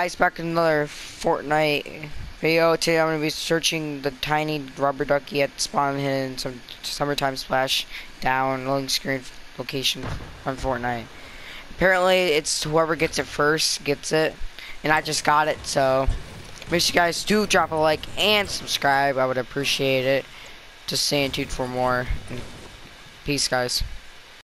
guys back in another Fortnite video. Today I'm gonna be searching the tiny rubber ducky at spawn hidden some summertime splash down loading screen location on Fortnite. Apparently it's whoever gets it first gets it. And I just got it so make sure you guys do drop a like and subscribe. I would appreciate it. Just stay tuned for more. Peace guys.